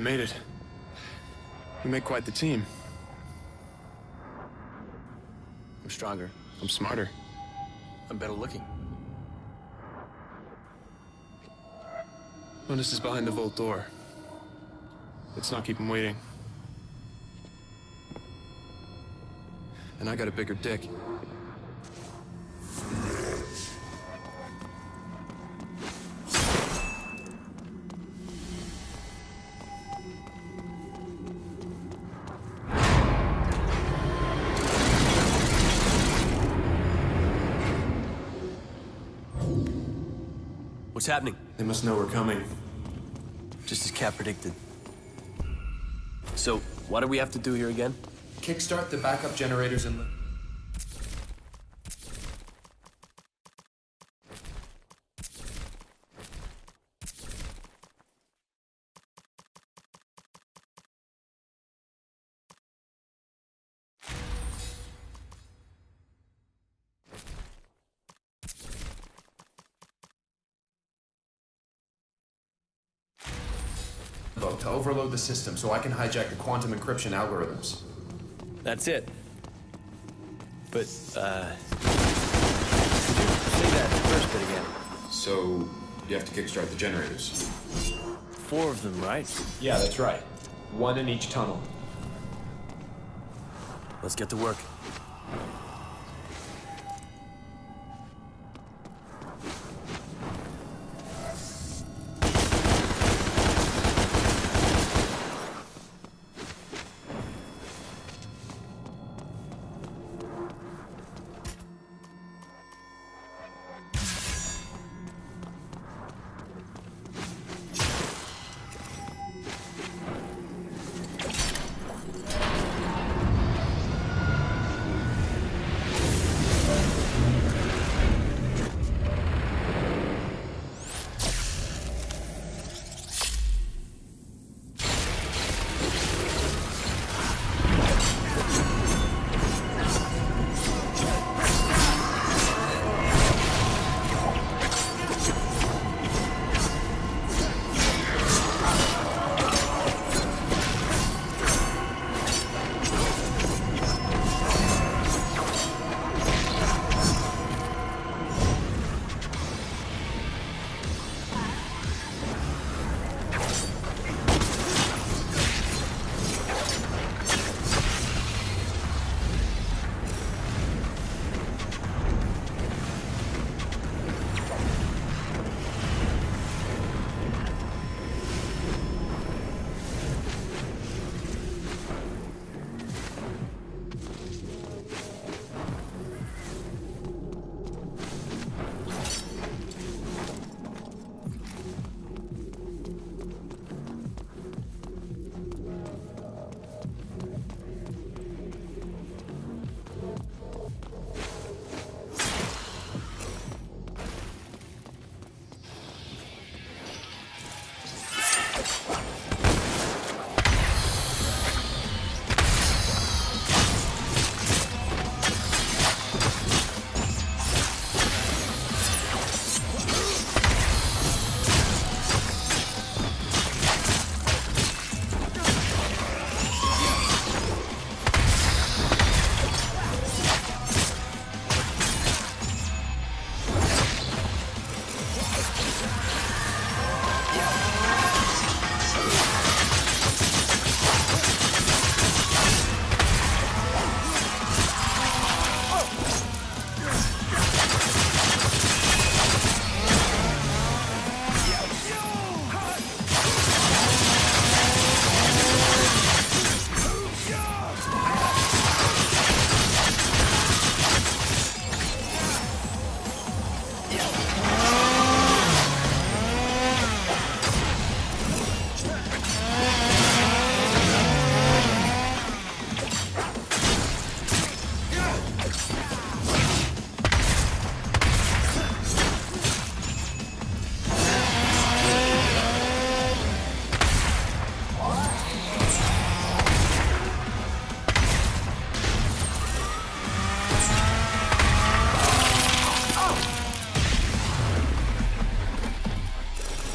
We made it. We make quite the team. I'm stronger. I'm smarter. I'm better looking. Jonas is behind the vault door. Let's not keep him waiting. And I got a bigger dick. What's happening? They must know we're coming. Just as Cap predicted. So, what do we have to do here again? Kickstart the backup generators and... to overload the system so I can hijack the quantum encryption algorithms. That's it. But, uh... Say that first bit again. So, you have to kickstart the generators. Four of them, right? Yeah, that's right. One in each tunnel. Let's get to work.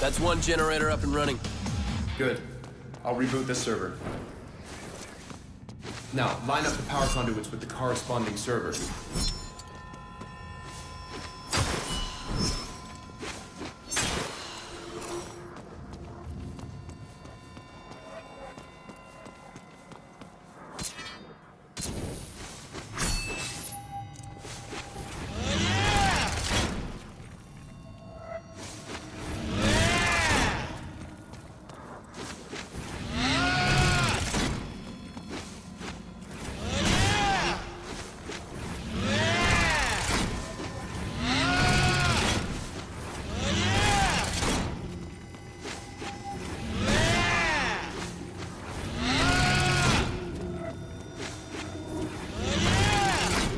That's one generator up and running. Good. I'll reboot this server. Now, line up the power conduits with the corresponding server.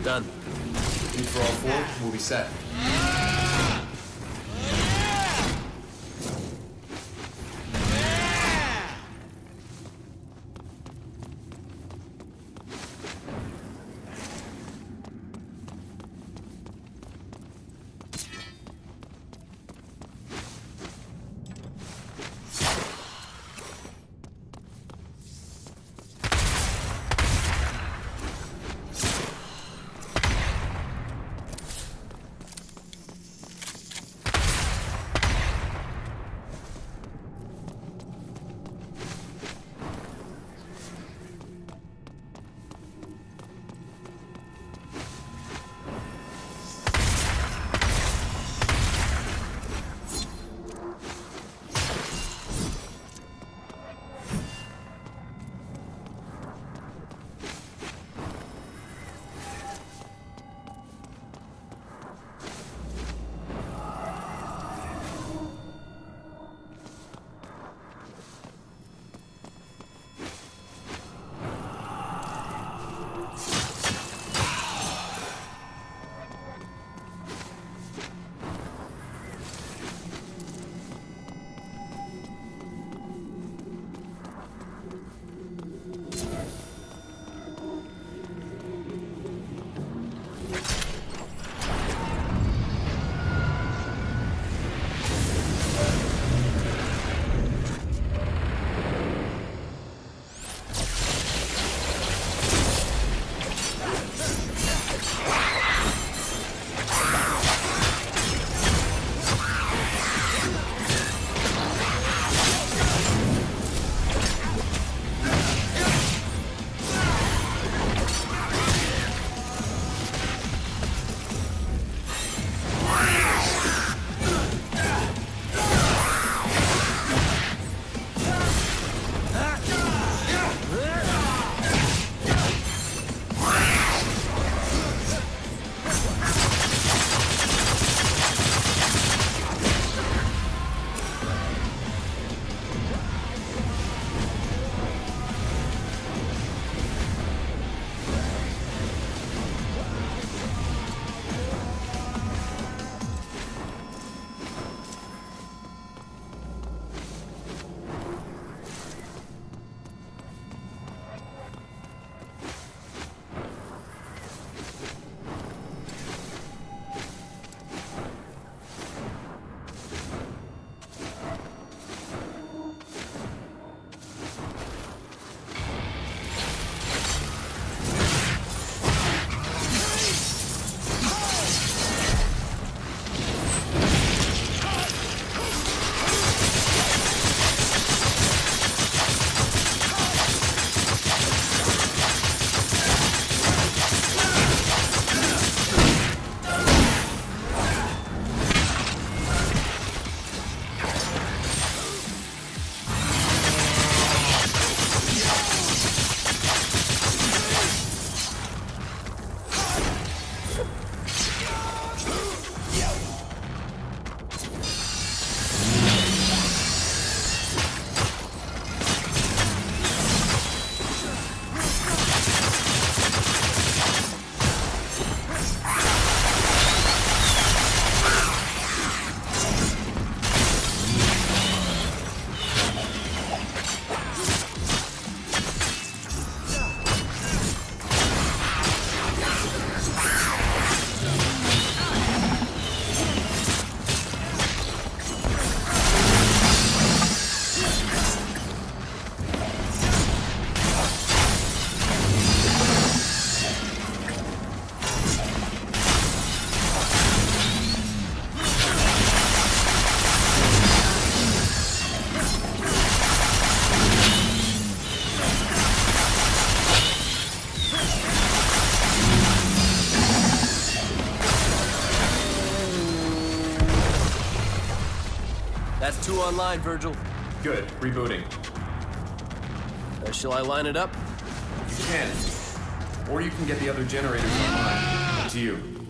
Done. Two for all four, we'll be set. Online, Vergil. Good. Rebooting. Uh, shall I line it up? You can. Or you can get the other generators online. Up to you.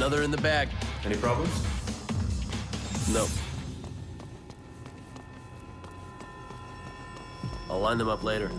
Another in the bag. Any problems? No. I'll line them up later.